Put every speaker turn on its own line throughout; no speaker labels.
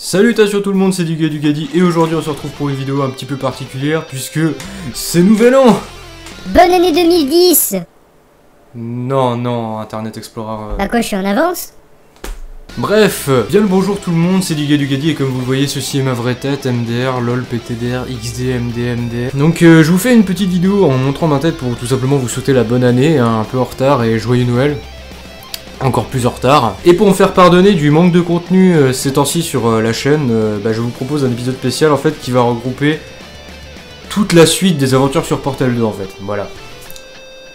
Salutations tout le monde, c'est Duga Dugadi et aujourd'hui on se retrouve pour une vidéo un petit peu particulière puisque c'est Nouvel An
Bonne année 2010
Non, non, Internet Explorer... euh.
Bah quoi, je suis en avance?
Bref, bien le bonjour tout le monde, c'est Duga Dugadi et comme vous voyez, ceci est ma vraie tête, MDR, LOL, PTDR, XD, MD, MD. Donc euh, je vous fais une petite vidéo en montrant ma tête pour tout simplement vous souhaiter la bonne année, hein, un peu en retard et joyeux Noël. Encore plus en retard. Et pour me faire pardonner du manque de contenu euh, ces temps-ci sur euh, la chaîne, euh, bah, je vous propose un épisode spécial en fait qui va regrouper toute la suite des aventures sur Portal 2 en fait. Voilà.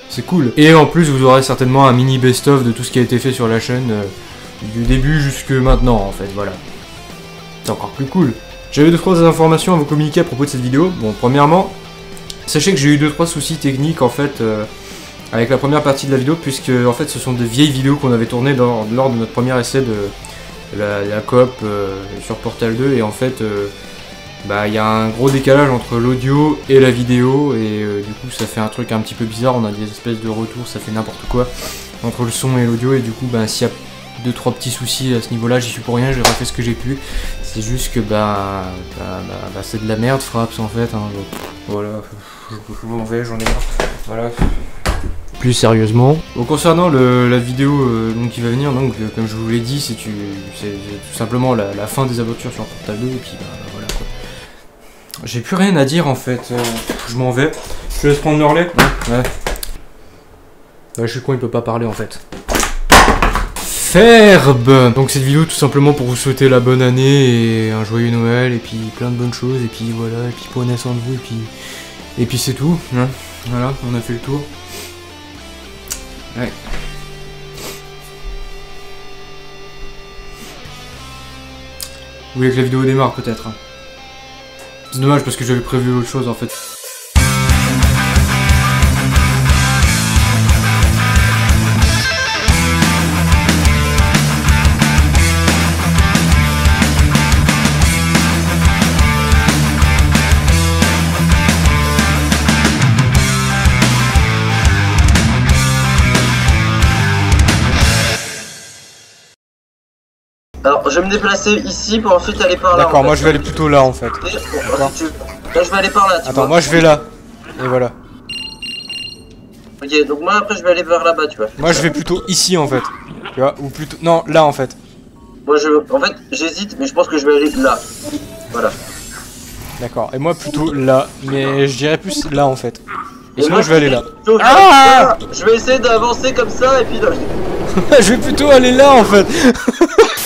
C'est cool. Et en plus, vous aurez certainement un mini best-of de tout ce qui a été fait sur la chaîne du début jusque maintenant en fait. Voilà. C'est encore plus cool. J'avais deux trois informations à vous communiquer à propos de cette vidéo. Bon, premièrement, sachez que j'ai eu deux trois soucis techniques en fait avec la première partie de la vidéo puisque en fait ce sont des vieilles vidéos qu'on avait tournées lors de notre premier essai de la, la coop euh, sur Portal 2 et en fait euh, bah il y a un gros décalage entre l'audio et la vidéo. Et euh, du coup ça fait un truc un petit peu bizarre, on a des espèces de retours, ça fait n'importe quoi entre le son et l'audio. Et du coup bah s'il y a deux trois petits soucis à ce niveau là j'y suis pour rien, j'ai refait ce que j'ai pu. C'est juste que bah, bah, bah, bah, c'est de la merde Fraps en fait hein, voilà, je, je m'en vais, j'en ai marre. Voilà. Plus sérieusement. Bon, concernant le- la vidéo euh, donc, qui va venir, donc euh, comme je vous l'ai dit, c'est tout simplement la, la fin des aventures sur Portal 2 et puis bah, voilà quoi. J'ai plus rien à dire en fait, euh, je m'en vais. Je te laisse prendre le relais Ouais. ouais. Ouais, je suis con, il peut pas parler en fait. Ferbe Donc cette vidéo tout simplement pour vous souhaiter la bonne année et un joyeux Noël et puis plein de bonnes choses et puis voilà et puis prenez soin de vous et puis et puis c'est tout. hein. Voilà, on a fait le tour. Ouais. Vous voulez que la vidéo démarre peut-être hein. C'est dommage parce que j'avais prévu autre chose en fait.
Alors, je vais me déplacer ici pour ensuite aller par là.
D'accord,
en
moi
fait.
je vais aller plutôt là en fait.
Tu veux. Là, je vais aller par là, tu
Attends,
vois.
moi je vais là. Et voilà.
Ok, donc moi après je vais aller vers là-bas, tu vois.
Moi je vais plutôt ici en fait. Tu vois Ou plutôt. Non, là en fait.
Moi je. En fait, j'hésite, mais je pense que je vais aller là. Voilà.
D'accord. Et moi plutôt là. Mais je dirais plus là en fait. Et
Et
sinon
moi,
je vais aller là.
Je,
Ah
je vais essayer d'avancer comme ça et puis. je
vais plutôt aller là en fait.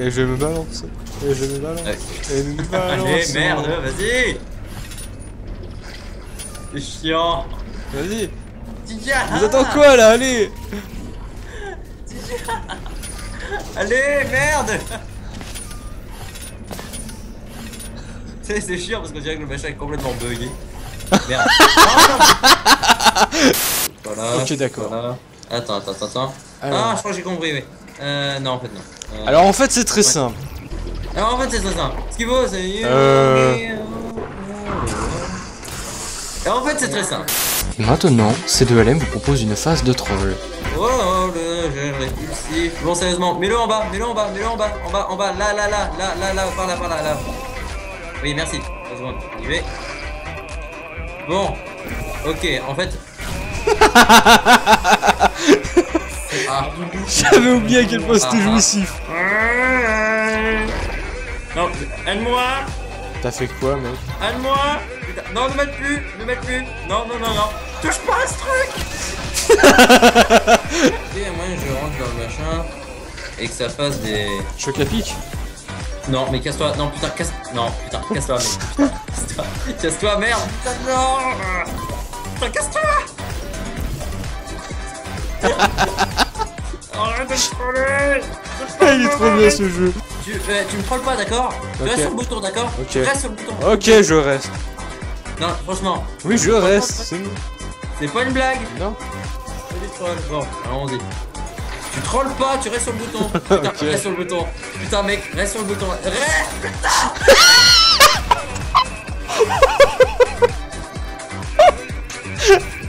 Et je me balance. Et je me balance. Et je me balance.
Allez, merde, vas-y C'est chiant
Vas-y. Vous attendez quoi là? Allez
Allez, merde C'est c'est chiant parce qu'on dirait que le machin est complètement bugué. Merde. voilà.
Ok, d'accord.
Voilà. Attends, attends, attends, attends.
Alors.
Ah, je crois que j'ai compris, oui. Euh, non, en fait, non. Euh,
Alors en fait c'est très simple.
Alors, en fait, c'est ça, ça. Ce qu'il faut, c'est.
Euh.
Et en fait, c'est très simple.
Maintenant, C2LM vous propose une phase de troll.
Oh, le gel répulsif. Bon, sérieusement, mets-le en bas, mets-le en bas, mets-le en bas, en bas, en bas, là, là, là, là, là, là, par là, par là, là. Oui, merci. Deux secondes, on y va. Bon, ok, en fait. ah.
J'avais oublié à quel point c'était
Ah,
jouissif.
Non, aide-moi,
T'as fait quoi mec?
Aide-moi. Non, ne mette plus, ne mette plus. Non, non, non, non. Touche pas à ce truc. ok, moi je rentre dans le machin et que ça fasse des.
Choc à pic?
Non, mais casse-toi. Non, putain, casse. Non, putain, casse-toi, mec. Putain, casse-toi. Casse-toi, merde. Putain, non. Putain, casse-toi.
Il est trop bien ce jeu.
Tu, euh, tu me trolles pas, d'accord Tu
Ok.
restes sur le bouton, d'accord
Ok.
Tu restes sur le bouton.
Ok, je reste.
Non, franchement,
Oui, je reste. C'est
pas une blague.
Non
C'est des trolls. Bon, allons-y. Tu trolles pas, tu restes sur le bouton. Putain, reste sur le bouton. Putain, mec, reste sur le bouton. Reste, Voilà,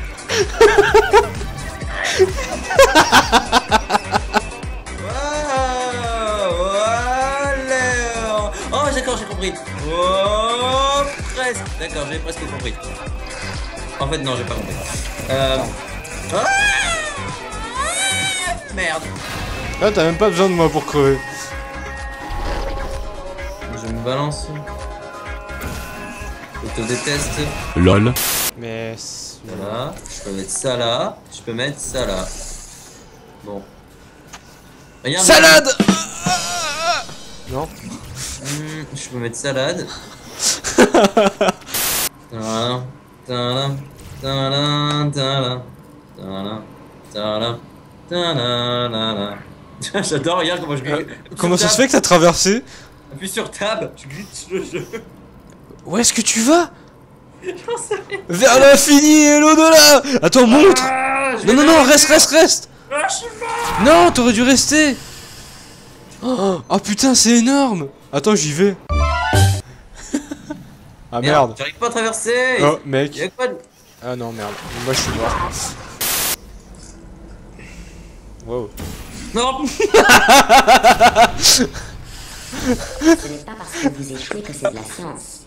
D'accord, j'ai presque compris. En fait, non, j'ai pas compris. Euh... Ah Merde.
Ah, t'as même pas besoin de moi pour crever.
Je me balance. Je te déteste.
LOL.
Mais. c'est-
Voilà. Je peux mettre ça là. Je peux mettre ça là. Bon. Regarde.
Salade Non
Hmm, je peux mettre salade. J'adore, regarde comment je glitch.
Comment ça se fait que t'as traversé
Appuie sur tab, je glitch le jeu.
Où est-ce que tu vas
J'en sais rien.
Vers l'infini et l'au-delà Attends, montre
Ah,
Non, non, non, reste, reste, reste
Ah, je suis mort.
Non, t'aurais dû rester oh, oh, putain, c'est énorme Attends, j'y vais. Ah merde.
J'arrive pas à traverser.
Oh, mec.
quoi de...
Ah non, merde. Moi, je suis mort. Wow.
Non
Ce n'est pas parce que vous échouez que c'est de la science.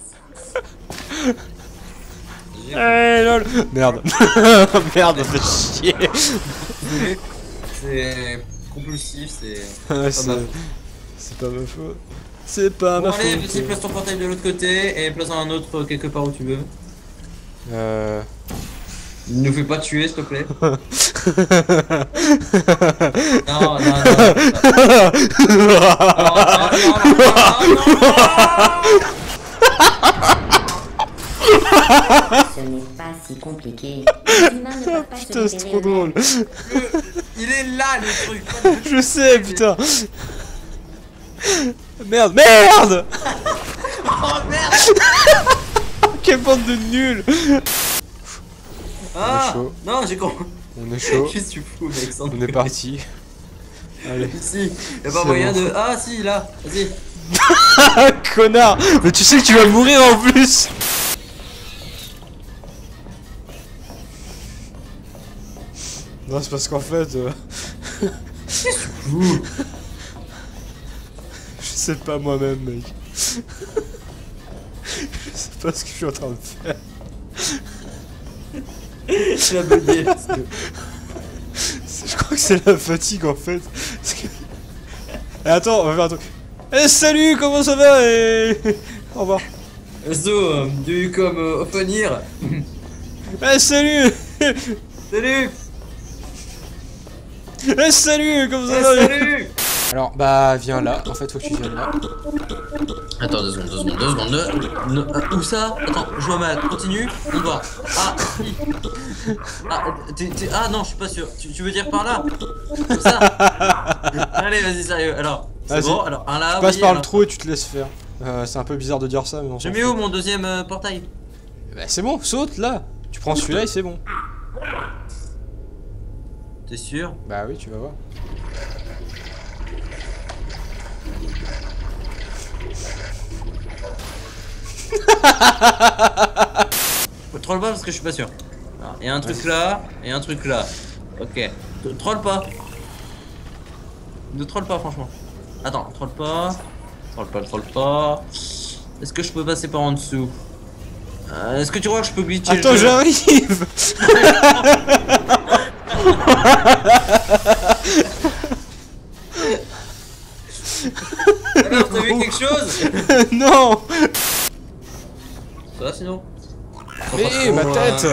Eh lol Merde. merde, fait chier.
C'est compulsif, c'est... Ma
c'est pas ma faute. C'est pas
Bon
ma
allez,
faute.
vas-y, place ton portail de l'autre côté et place un autre quelque part où tu veux.
Euh...
Ne nous fais pas tuer, s'il te plaît. non, non, non. non, non, non, non, non,
Ce n'est pas si compliqué.
Putain, c'est trop drôle.
non. Il est là, le truc.
Je sais, putain. Merde, merde
Oh merde
Quelle bande de nuls
Ah
chaud.
Non, j'ai compris.
On est chaud.
Qu'est-ce que tu fous, mec sans
On est parti. Allez.
Ici, y'a pas moyen
bon.
de. Ah, si, là, vas-y.
Ah, connard Mais tu sais que tu vas mourir en plus Non, c'est parce qu'en fait... euh, sais pas moi-même, mec. je sais pas ce que je suis en train de faire.
Tu vas bugger.
C'est- Je crois que c'est la fatigue en fait. Parce que- Eh, attends, on va faire un truc. Eh salut, comment ça va et... Au revoir.
So, euh, do you come euh, often here
Eh salut
Salut
Eh salut, comment ça
Eh,
va
Salut
Alors, bah viens là, en fait faut que tu viennes là.
Attends, deux secondes, deux secondes, deux secondes. deux- ne- euh, où ça? Attends, je vois mal. Continue. On voit. Ah, si. Ah, t'es- t'es- ah non, je suis pas sûr. Tu, tu veux dire par là? Comme ça? Allez, vas-y, sérieux. Alors, c'est
Vas-y.
bon. Alors, un là. Oui,
par le
alors.
trou et tu te laisses faire. Euh, c'est un peu bizarre de dire ça, mais on
Je
s'en
mets
fout.
où mon deuxième euh, portail?
Bah c'est bon, saute là Tu prends celui-là et c'est bon.
T'es sûr?
Bah oui, tu vas voir.
Troll pas parce que je suis pas sûr. Alors, Et un truc là, et un truc là. Ok. Troll pas. Ne troll pas, franchement. Attends, troll pas. Troll pas, troll pas. Est-ce que je peux passer par en dessous? Euh, Est-ce que tu crois que je peux glitcher?
Attends, j'arrive
Alors, t'as vu quelque chose?
Non
Sinon
Eh, ma tête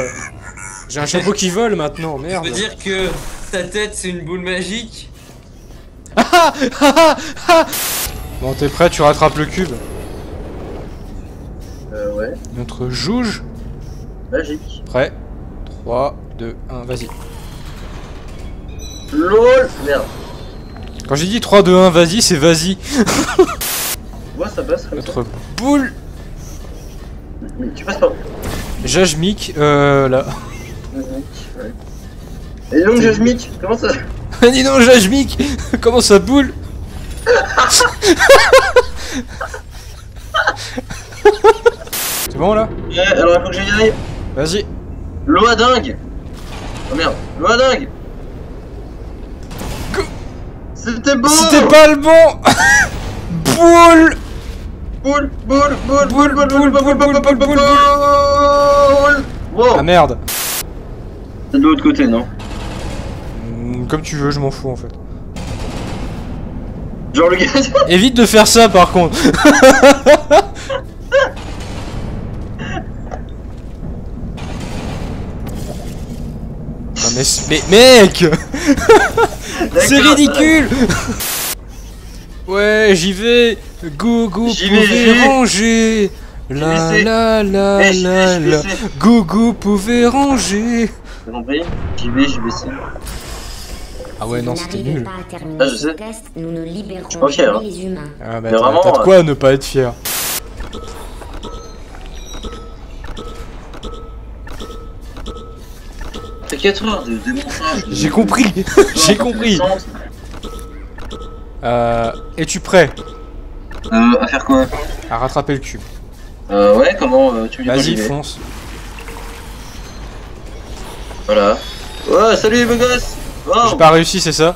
J'ai un chapeau qui vole maintenant,
Je
merde.
veux dire que ta tête c'est une boule magique
Bon, t'es prêt, tu rattrapes le cube.
Euh, ouais.
Notre jouge.
Magique.
Prêt 3, 2, 1, vas-y.
LOL Merde.
Quand j'ai dit 3, 2, 1, vas-y, c'est vas-y.
Moi, ça passe comme ça.
Notre boule
Mais tu passes pas.
Jajmic, euh, là.
Ouais. Et donc, Jajmic, comment ça
Dis donc, Jajmic Comment ça boule C'est bon là
Ouais, alors il faut que j'y aille.
Vas-y.
L'eau à dingue Oh merde, l'eau à dingue C'était bon
C'était pas le bon Boule
Boule, boule, boule, boule, boule, boule, boule, boule, boule, boule, boule. Wow,
Ah merde
c'est de l'autre côté, non
Hmm, Comme tu veux, je m'en fous en fait.
Genre le gars.
Évite de faire ça par contre Non mais, c- mais mec C'est ridicule Ouais, j'y vais Gougou
pouvait
ranger. La la la la la. Gougou pouvait ranger.
T'as compris J'y vais, j'y vais,
ah ouais, non, c'était nul.
Ah, je sais.
je suis
pas
fier.
Hein.
Ah, bah, t'as de
euh,
quoi ne pas être fier.
T'as 4 heures de, de montage.
J'ai compris, j'ai compris. Euh, es-tu prêt?
Euh, à faire quoi
à rattraper le cube
Euh, ouais, comment euh, tu me dis
Vas-y, fonce.
Voilà. Ouais, salut les beaux gosses Oh,
J'ai pas réussi, c'est ça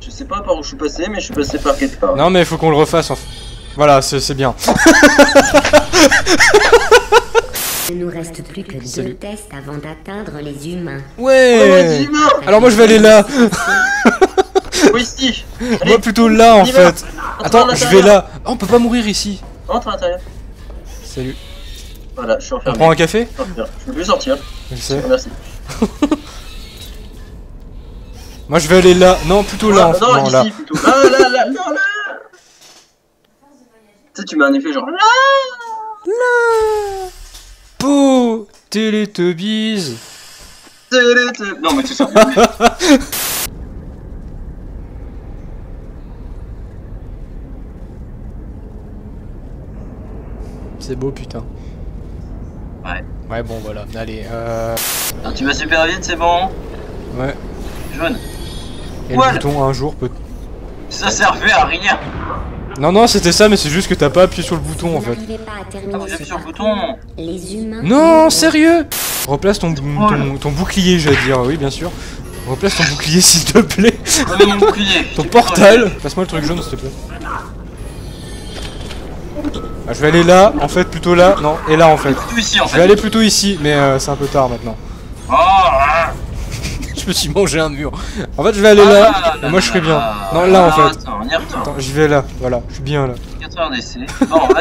Je sais pas par où je suis passé, mais je suis passé par quelque part.
Non mais il faut qu'on le refasse en fait. Voilà, c'est bien.
Il ne nous reste plus que deux
Salut.
tests avant d'atteindre les humains.
Oh,
Ouais
dis-moi
Alors moi je vais aller là
Oh, ici
Moi plutôt là en
on
fait Attends, je vais là Oh, on peut pas mourir ici
Entre à l'intérieur.
Salut.
Voilà, je suis
On
enfermé.
prend un café?
Je plus sortir.
Je sais.
Merci.
Moi je vais aller là. Non, plutôt là. en fait.
non,
Non,
ici
là.
plutôt. Ah, là, là, non, là Tu sais, tu mets un effet genre là
Po Télétubbies
Télé- télé- Non, mais tu sors.
C'est beau putain.
Ouais.
Ouais bon voilà, allez. Euh...
Alors, tu vas super vite, c'est bon
Ouais.
Jaune.
Et le bouton un jour peut...
Ça servait à rien.
Non non c'était ça mais c'est juste que t'as pas appuyé sur le bouton en fait.
Ah, vous sur le bouton.
les humains...
Non sérieux Replace ton, ton, ton bouclier j'allais dire, oui bien sûr. Replace ton bouclier s'il te plaît.
Remets mon bouclier.
Ton portal Passe-moi le truc jaune s'il te plaît. Ah, je vais aller là, en fait plutôt là, non, et là en fait.
Tout ici en
Je vais aller plutôt ici, mais euh, c'est un peu tard maintenant.
Oh, ah.
Je me suis mangé un mur. En fait je vais aller là,
Ah,
et moi je serai bien. Non là en fait.
Attends, on y retourne.
Attends, j'y vais là, voilà, je suis bien là.
4 heures d'essai. Bon, on va.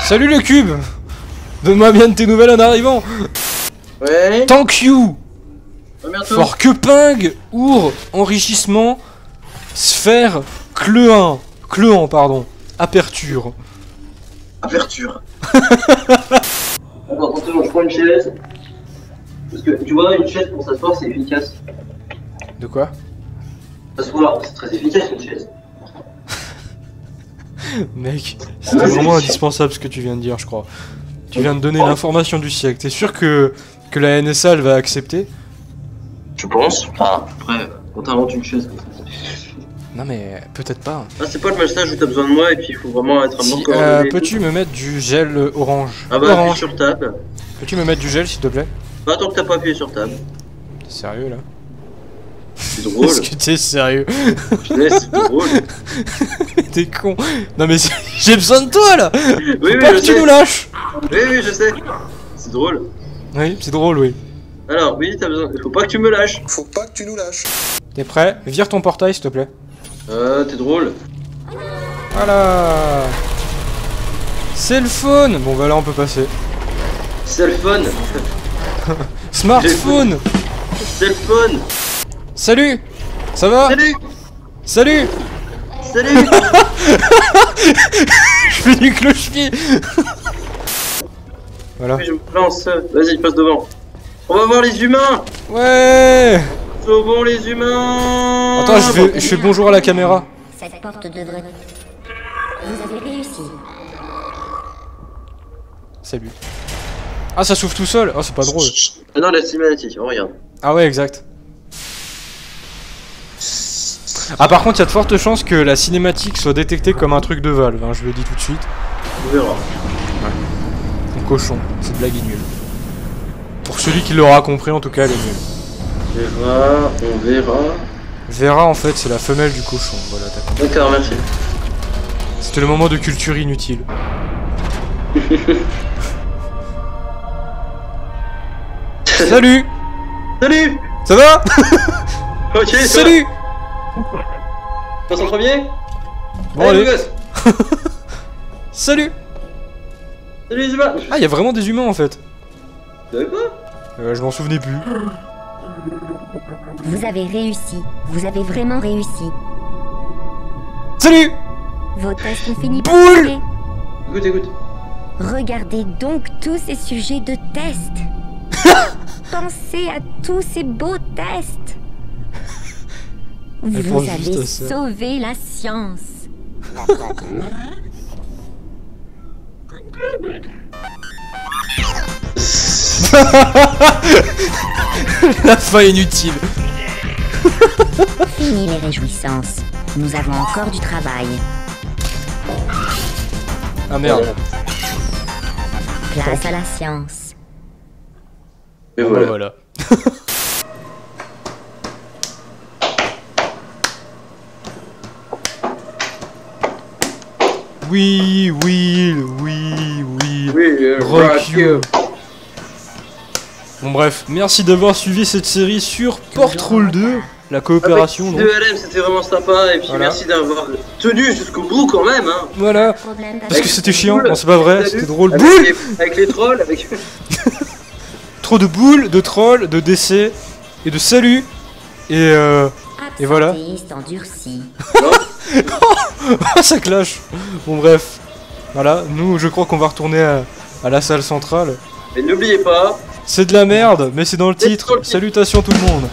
Salut le cube Donne-moi bien de tes nouvelles en arrivant
Ouais.
Thank you. For que ping, our, enrichissement, sphère, cleuin, cleuan pardon, aperture.
Aperture. Attends, attention, je prends une chaise. Parce que tu vois, une chaise pour s'asseoir, c'est efficace.
De quoi?
S'asseoir, c'est très efficace une chaise.
Mec, c'était vraiment indispensable ce que tu viens de dire, je crois. Tu viens de donner l'information du siècle. T'es sûr que, que la NSA elle va accepter?
Je pense. Ah, après, quand t'inventes une chaise comme ça.
Non mais peut-être pas.
Ah, c'est pas le massage où t'as besoin de moi et puis il faut vraiment être un
Si,
bon
euh. Peux-tu me mettre du gel orange
Ah bah,
Orange.
sur table.
Peux-tu me mettre du gel s'il te plaît?
Pas tant que t'as pas appuyé sur table.
T'es sérieux là?
C'est drôle.
Est-ce que t'es sérieux?
Putain, c'est drôle.
T'es con Non mais j'ai besoin de toi là
Oui, oui,
Pas
je
que tu nous lâches
Oui, oui, je sais. C'est drôle.
Oui, c'est drôle, oui.
Alors, oui, t'as besoin. Faut pas que tu me lâches.
Faut pas que tu nous lâches.
T'es prêt? Vire ton portail s'il te plaît.
Euh, t'es drôle.
Voilà C'est le phone Bon bah là on peut passer.
C'est le fun.
Smartphone
C'est le fun.
Salut Ça va?
Salut.
Salut
Salut.
Je fais du cloche-pied Voilà.
Je me lance. Vas-y, passe devant. On va voir les humains.
Ouais
Sauvons les humains.
Attends, je, vais, je fais bonjour à la caméra.
Cette porte devrait... Vous avez réussi.
Salut. Ah, ça s'ouvre tout seul Oh, c'est pas drôle.
Ah non, la cinématique. Oh, regarde.
Ah ouais, exact. Ah, par contre, il y a de fortes chances que la cinématique soit détectée comme un truc de Valve, hein, je le dis tout de suite.
On verra.
Mon cochon, cette blague est nulle. Pour celui qui l'aura compris, en tout cas, elle est nulle.
On verra. On verra.
Vera, en fait, c'est la femelle du cochon. Voilà, t'as compris.
D'accord, merci.
C'était le moment de culture inutile. Salut
Salut
Ça va?
Ok,
Salut
On s'en premier?
Bon,
Allez,
allez.
gosse
Salut
Salut les humains
Ah, il y a vraiment des humains, en fait.
Vous savez pas?
Euh, je m'en souvenais plus.
Vous avez réussi. Vous avez vraiment réussi.
Salut
Vos tests ont fini par
Boule
tomber.
Écoute, écoute.
Regardez donc tous ces sujets de test. Pensez à tous ces beaux tests.
Elle
Vous avez sauvé la science.
La fin inutile.
Fini les réjouissances. Nous avons encore du travail.
Ah merde.
Place à la science.
Et voilà.
voilà. oui, oui, oui, oui.
Oui, euh,
Rock. Bon bref, merci d'avoir suivi cette série sur Portroll 2, la coopération donc.
De LM, c'était vraiment sympa. Et puis
Voilà.
merci d'avoir tenu jusqu'au bout quand même. Hein.
Voilà, parce que c'était chiant,
boules.
non c'est pas vrai, c'était drôle.
Avec
Boule
les, avec les trolls, avec.
Trop de boules, de trolls, de décès et de salut. Et euh... Et voilà. Ça clash. Bon bref, voilà, nous je crois qu'on va retourner à, à la salle centrale.
Mais n'oubliez pas,
C'est de la merde, mais c'est
dans le titre.
Salutations tout le monde.